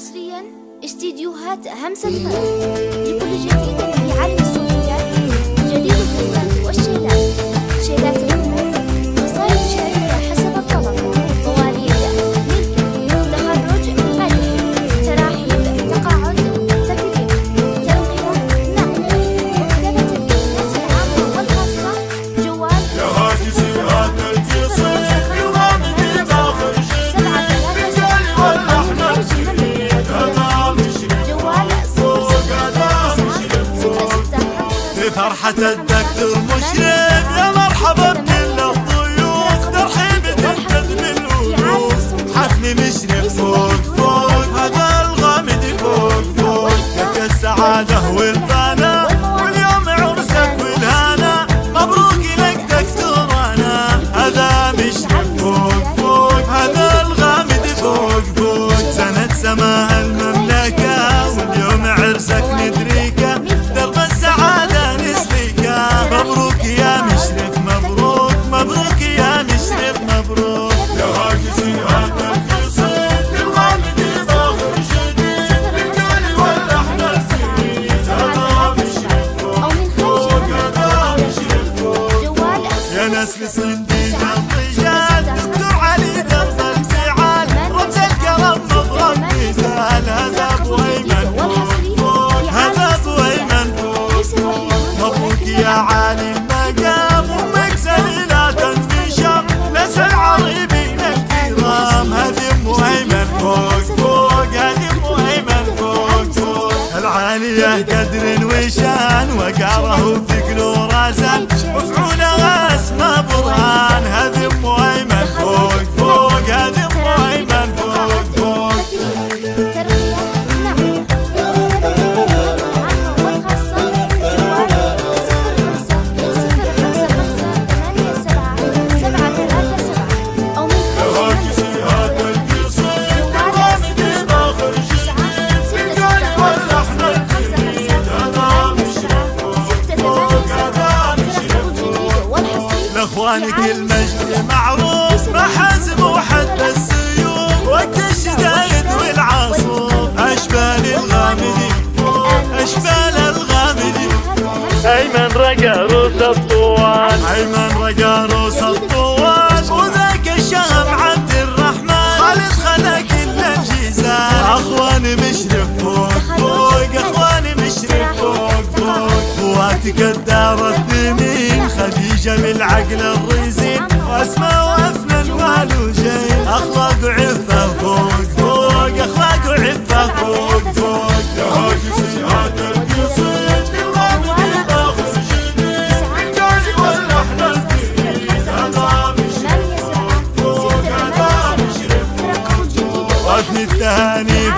حصريا استديوهات همسة فرح لكل جديد في عالم الصوتيات بفرحة الدكتور مشرف يا مرحبا بكل الضيوف. ترحيب تنجذب الوجوه حفل مشرف فوق فوق هذا الغامد فوق فوق لك السعادة والفنا واليوم عرسك والهنا. مبروك لك دكتورنا هذا مشرف فوق فوق هذا الغامد فوق فوق سنة سماها las que العالية قدر وشان وقاره وثقل وراسا مفعولة اسمى برهان هذه لاخوانك المجد معروف ما حازم وحد السيوف وقت الشدايد والعاصف أشبال الغامدي أشبال الغامدي. أيمن رقا روس الطوال. أيمن رقا روس الطوال. وذاك الشهم عبد الرحمن. خالد خلا كل الجيزان اخواني مشرف فوق فوق اخواني مشرف فوق فوق. الدار الثمين خديجه بالعقل الرزين واسماء وافنان والوجين أخلاق وعفة فوق فوق أخلاق وعفة فوق فوق. يا هاجسي هذا القصيد شديد فوق هذا مشرف وابني التهاني